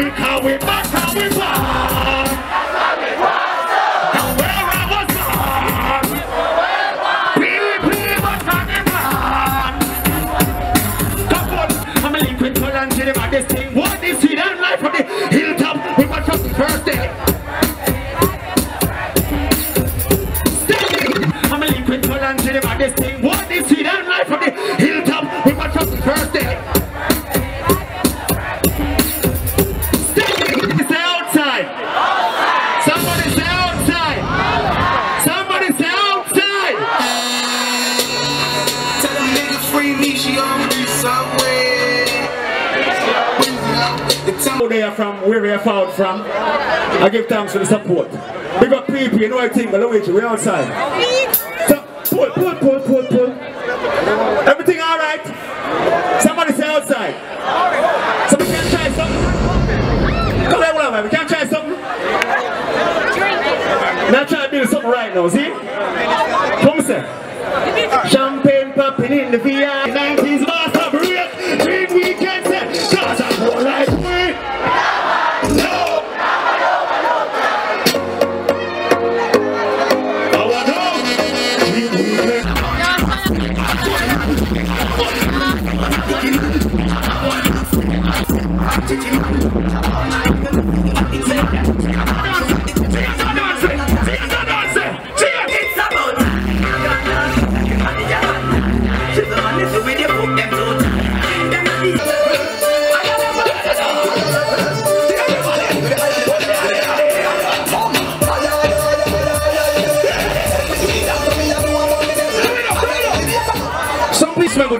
Because we back and we back. they are from, where we are found from. I give thanks for the support. Big up people, you know I think, Luigi, we're outside. So, pull, pull, pull, pull, pull. Everything alright? Somebody say outside. So we can try something. Come here, whatever, we can try something. Now try to do something right now, see? Come, sir. Champagne popping in the VIP.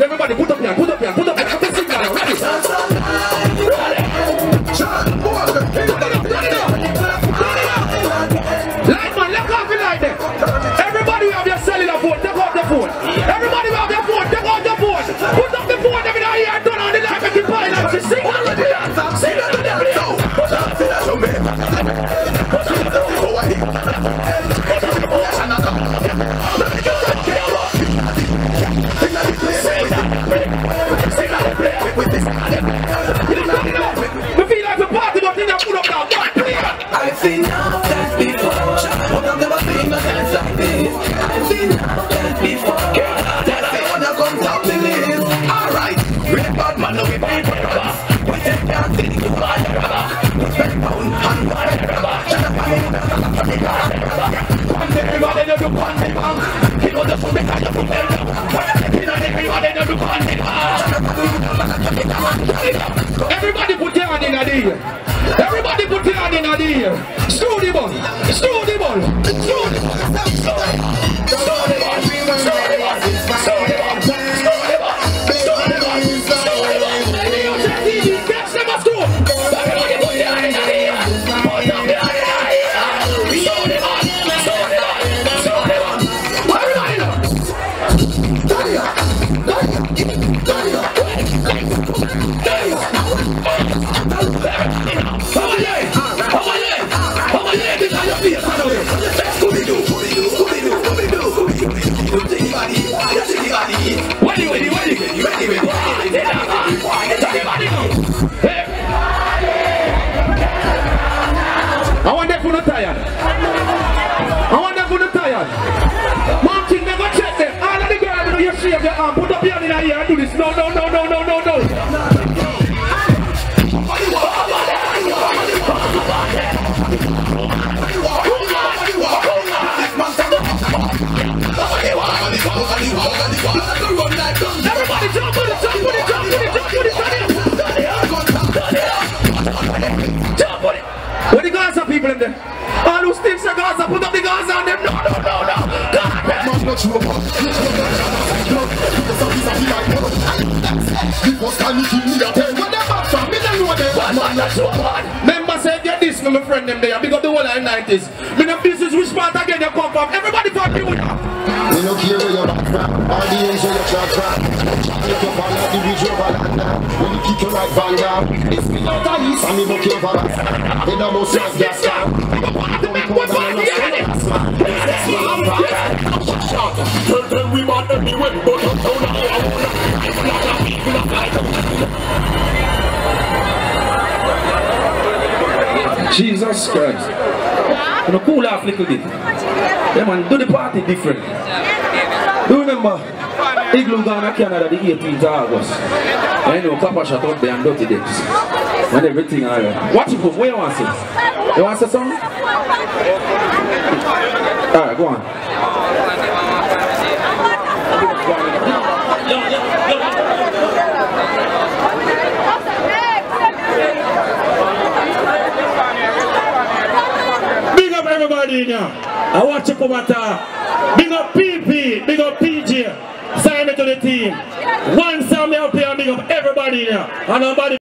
Everybody put up your put the Everybody put your hand in the air. Screw the ball. Screw the ball. Screw the ball. Screw the ball. Screw the ball. Screw the ball. Screw the ball. Screw you just shave your arm, put up your hand in here and do this. No, no, no, no, no, no, no. All who sticks the Gaza, put up the Gaza on them. No, no, no, no. God, man. Man, not you about Because can you keep me a ten? What the fuck from me? You want them One man, that's so bad. Remember, say, get this from my friend them there. Up the whole of the 90s. Me no business which part again you come from. Everybody from you. Me no care where you're back from All the ends where you trap from Look up all of the bridge over London When you kick your right van down It's me out of east and me no care for that They don't most gas gas down Don't come down up man It's me I'm back Tell them we want them when but I'm down Jesus Christ. You know, cool off little bit. Yeah, man, do the party different. Do you remember? Igloo Ghana, Canada, the 18th of August. I know, Papa shut up there and dirty decks. And everything alright. Watch it, where you want to sing? You want to say song? Alright, go on. Big here. I watch you come at Big up PP, big up PJ. Sign me to the team. One song me up here big up everybody here. And nobody